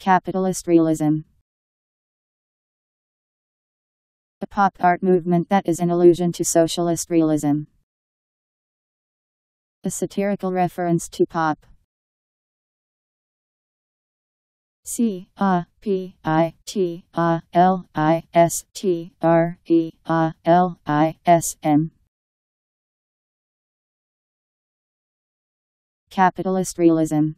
Capitalist realism. A pop art movement that is an allusion to socialist realism. A satirical reference to pop. C A P I T A L I S T R E A L I S M. Capitalist realism.